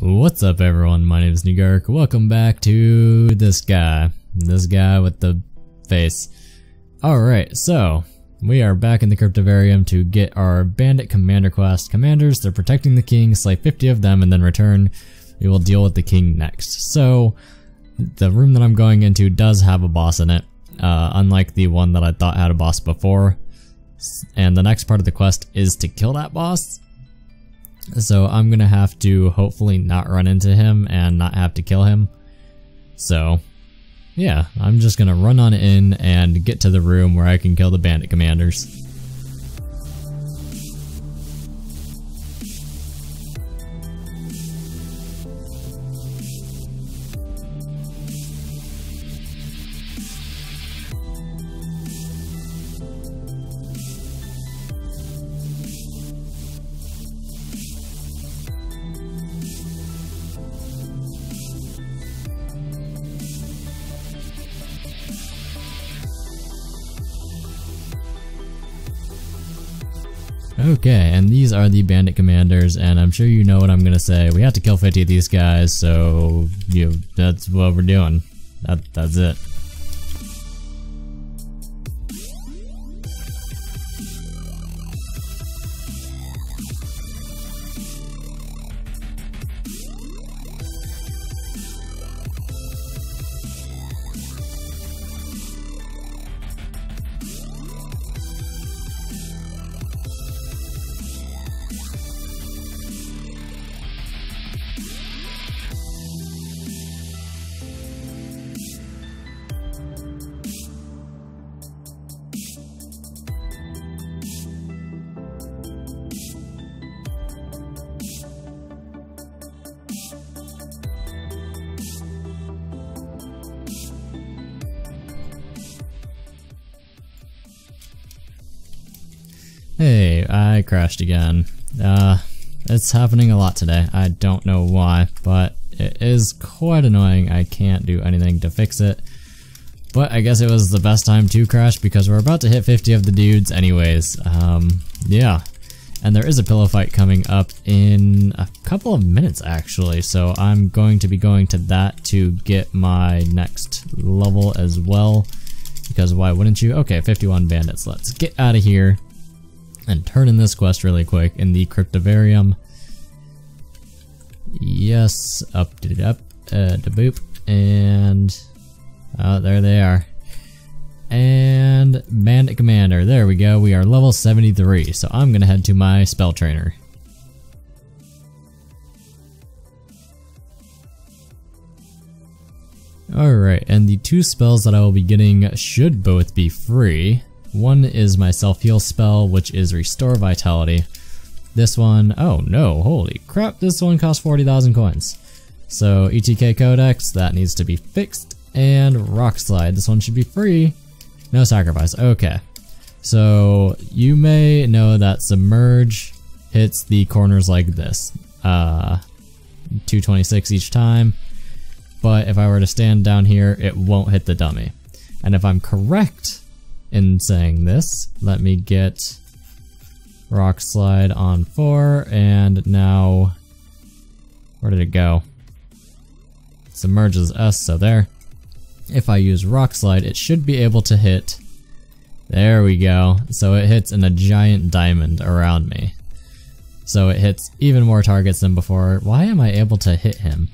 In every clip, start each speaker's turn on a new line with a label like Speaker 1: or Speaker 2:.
Speaker 1: What's up everyone, my name is Negark. Welcome back to this guy. This guy with the face. Alright, so we are back in the Cryptovarium to get our Bandit Commander quest. Commanders, they're protecting the king, slay 50 of them, and then return. We will deal with the king next. So, the room that I'm going into does have a boss in it, uh, unlike the one that I thought had a boss before. And the next part of the quest is to kill that boss. So I'm gonna have to hopefully not run into him and not have to kill him. So yeah, I'm just gonna run on in and get to the room where I can kill the bandit commanders. Okay, and these are the bandit commanders, and I'm sure you know what I'm gonna say. We have to kill 50 of these guys, so you that's what we're doing. That that's it. Hey, I crashed again. Uh, it's happening a lot today. I don't know why, but it is quite annoying. I can't do anything to fix it. But I guess it was the best time to crash because we're about to hit 50 of the dudes anyways. Um, yeah. And there is a pillow fight coming up in a couple of minutes actually, so I'm going to be going to that to get my next level as well. Because why wouldn't you? Okay, 51 bandits. Let's get out of here and turn in this quest really quick in the Cryptovarium. Yes, up to up, uh, to boop, and oh, there they are. And Bandit Commander, there we go, we are level 73, so I'm gonna head to my spell trainer. Alright, and the two spells that I will be getting should both be free. One is my self-heal spell, which is Restore Vitality. This one, oh no, holy crap, this one costs 40,000 coins. So ETK Codex, that needs to be fixed. And Rock Slide, this one should be free. No sacrifice, okay. So you may know that Submerge hits the corners like this. Uh, 226 each time. But if I were to stand down here, it won't hit the dummy. And if I'm correct, in saying this. Let me get Rock Slide on 4, and now, where did it go? Submerges us, so there. If I use Rock Slide, it should be able to hit, there we go, so it hits in a giant diamond around me. So it hits even more targets than before. Why am I able to hit him?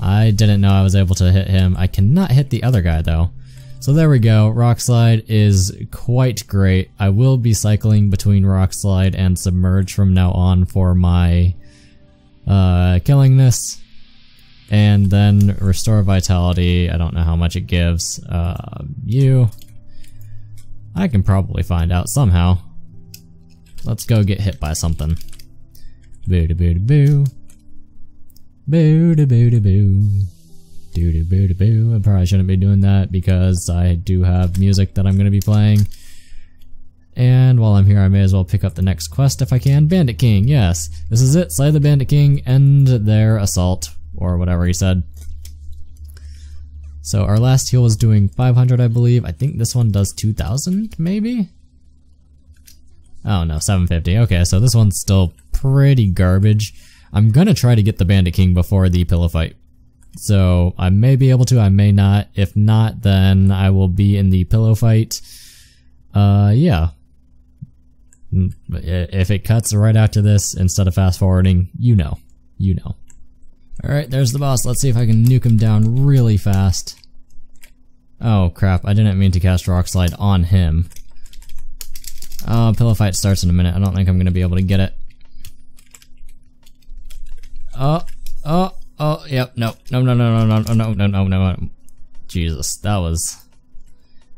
Speaker 1: I didn't know I was able to hit him. I cannot hit the other guy though. So there we go, Rock Slide is quite great. I will be cycling between Rock Slide and Submerge from now on for my uh, killing this. And then Restore Vitality, I don't know how much it gives. Uh, you, I can probably find out somehow. Let's go get hit by something. Boo da boo da boo. Boo da boo da boo. Doo doo boo doo boo. I probably shouldn't be doing that because I do have music that I'm going to be playing. And while I'm here, I may as well pick up the next quest if I can. Bandit King, yes. This is it. Slay the Bandit King, end their assault, or whatever he said. So our last heal was doing 500, I believe. I think this one does 2,000, maybe? Oh no, 750. Okay, so this one's still pretty garbage. I'm gonna try to get the Bandit King before the pillow fight. So I may be able to, I may not. If not, then I will be in the pillow fight. Uh, yeah. Mm, if it cuts right after this instead of fast forwarding, you know. You know. Alright, there's the boss. Let's see if I can nuke him down really fast. Oh crap, I didn't mean to cast Rock Slide on him. Oh, pillow fight starts in a minute. I don't think I'm gonna be able to get it. Oh, yep, no, no, no, no, no, no, no, no, no, no, no. Jesus, that was,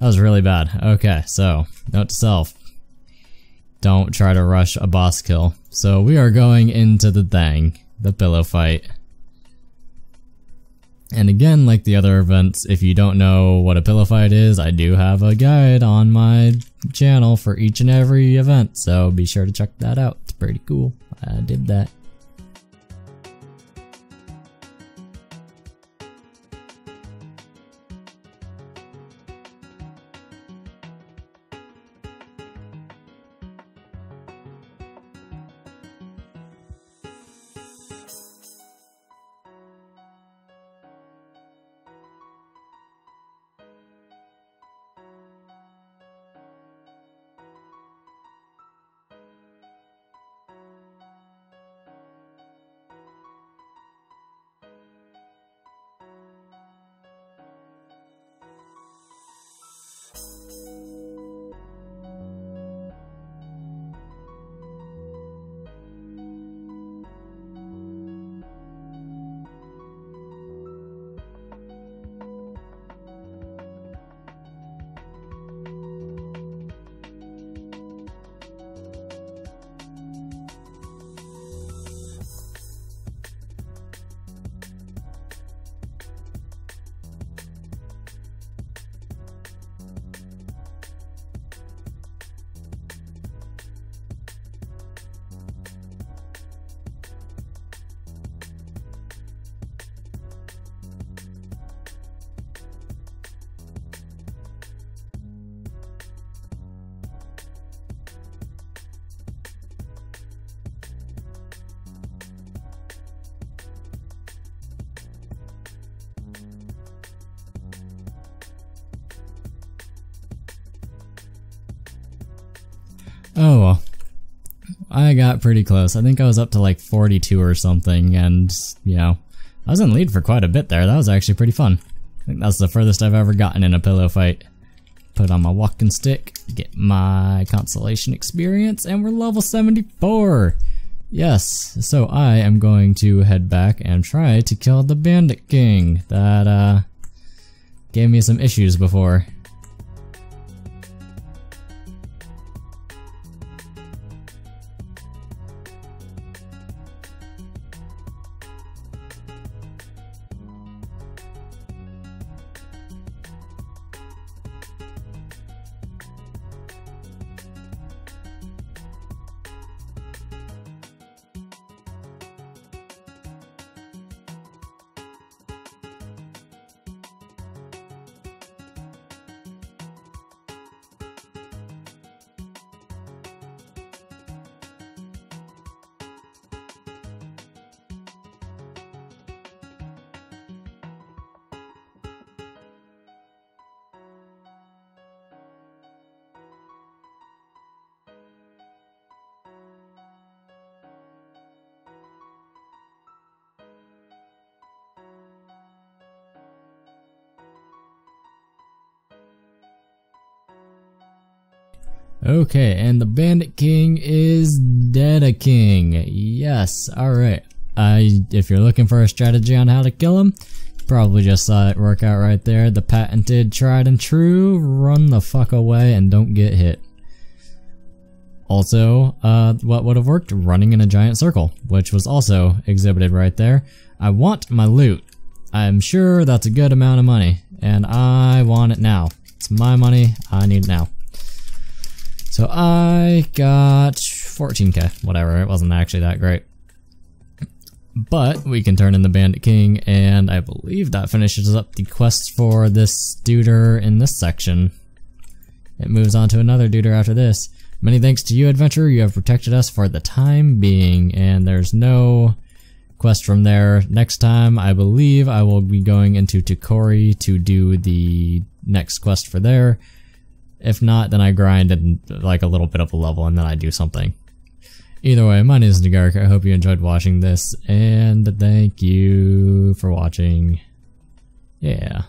Speaker 1: that was really bad. Okay, so, note to self. Don't try to rush a boss kill. So we are going into the thing, the pillow fight. And again, like the other events, if you don't know what a pillow fight is, I do have a guide on my channel for each and every event, so be sure to check that out. It's pretty cool. I did that. Oh well. I got pretty close. I think I was up to like 42 or something, and, you know, I was in lead for quite a bit there. That was actually pretty fun. I think that's the furthest I've ever gotten in a pillow fight. Put on my walking stick, get my consolation experience, and we're level 74! Yes, so I am going to head back and try to kill the Bandit King that, uh, gave me some issues before. Okay, and the Bandit King is dead a king. Yes, alright. I, if you're looking for a strategy on how to kill him, probably just saw it work out right there. The patented tried and true, run the fuck away and don't get hit. Also, uh, what would have worked? Running in a giant circle, which was also exhibited right there. I want my loot. I'm sure that's a good amount of money, and I want it now. It's my money, I need it now. So I got 14k, whatever, it wasn't actually that great. But we can turn in the Bandit King, and I believe that finishes up the quest for this duder in this section. It moves on to another duder after this. Many thanks to you, adventurer, you have protected us for the time being, and there's no quest from there. Next time, I believe I will be going into Tokori to do the next quest for there. If not, then I grind in like a little bit of a level and then I do something. Either way, my name is Negark. I hope you enjoyed watching this, and thank you for watching. Yeah.